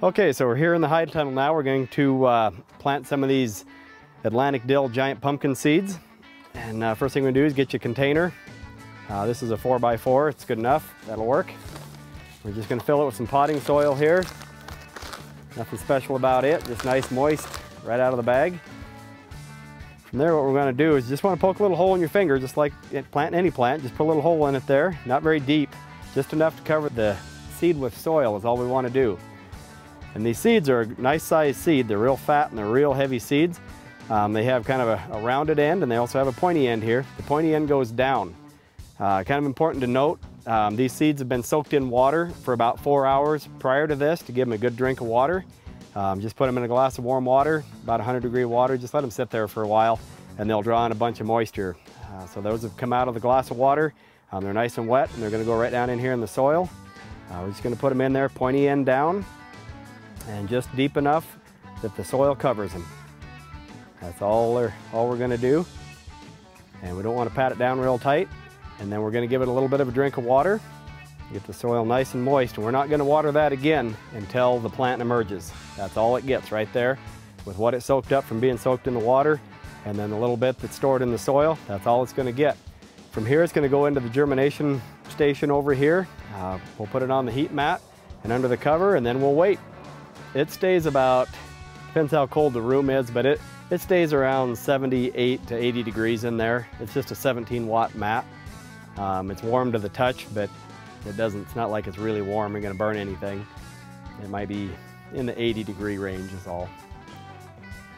Okay, so we're here in the high tunnel now. We're going to uh, plant some of these Atlantic Dill giant pumpkin seeds. And uh, first thing we're gonna do is get you a container. Uh, this is a four by four, it's good enough, that'll work. We're just gonna fill it with some potting soil here. Nothing special about it, just nice moist right out of the bag. From there, what we're gonna do is just wanna poke a little hole in your finger, just like planting any plant, just put a little hole in it there, not very deep, just enough to cover the seed with soil is all we wanna do. And these seeds are a nice sized seed, they're real fat and they're real heavy seeds. Um, they have kind of a, a, rounded end and they also have a pointy end here. The pointy end goes down. Uh, kind of important to note, um, these seeds have been soaked in water for about four hours prior to this to give them a good drink of water. Um, just put them in a glass of warm water, about 100 degree water, just let them sit there for a while and they'll draw in a bunch of moisture. Uh, so those have come out of the glass of water. Um, they're nice and wet and they're gonna go right down in here in the soil. Uh, we're just gonna put them in there, pointy end down, and just deep enough that the soil covers them. That's all, we're, all we're gonna do. And we don't wanna pat it down real tight. And then we're gonna give it a little bit of a drink of water, get the soil nice and moist. And we're not gonna water that again until the plant emerges. That's all it gets right there with what it soaked up from being soaked in the water and then the little bit that's stored in the soil, that's all it's gonna get. From here, it's gonna go into the germination station over here. Uh, we'll put it on the heat mat and under the cover and then we'll wait. It stays about, depends how cold the room is, but it, it stays around 78 to 80 degrees in there. It's just a 17 watt mat. Um, it's warm to the touch, but it doesn't, it's not like it's really warm and gonna burn anything. It might be in the 80 degree range is all.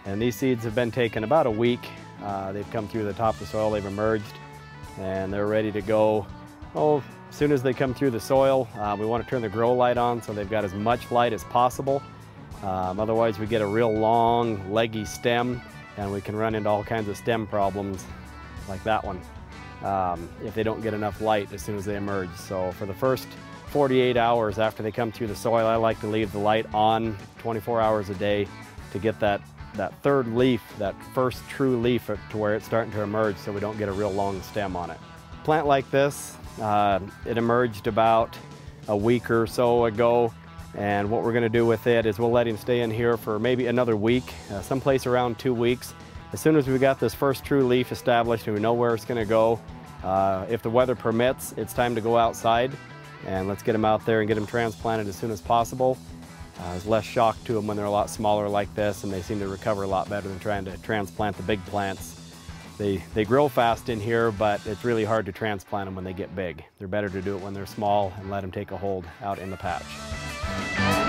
And these seeds have been taken about a week. Uh, they've come through the top of the soil, they've emerged, and they're ready to go. Oh, as soon as they come through the soil, uh, we want to turn the grow light on so they've got as much light as possible. Um, otherwise we get a real long, leggy stem and we can run into all kinds of stem problems like that one um, if they don't get enough light as soon as they emerge. So for the first 48 hours after they come through the soil, I like to leave the light on 24 hours a day to get that, that third leaf, that first true leaf to where it's starting to emerge so we don't get a real long stem on it. Plant like this, uh, it emerged about a week or so ago and what we're going to do with it is we'll let him stay in here for maybe another week, uh, someplace around two weeks. As soon as we got this first true leaf established and we know where it's going to go, uh, if the weather permits, it's time to go outside and let's get them out there and get them transplanted as soon as possible. Uh, there's less shock to them when they're a lot smaller like this and they seem to recover a lot better than trying to transplant the big plants. They, they grow fast in here, but it's really hard to transplant them when they get big. They're better to do it when they're small and let them take a hold out in the patch. Bye.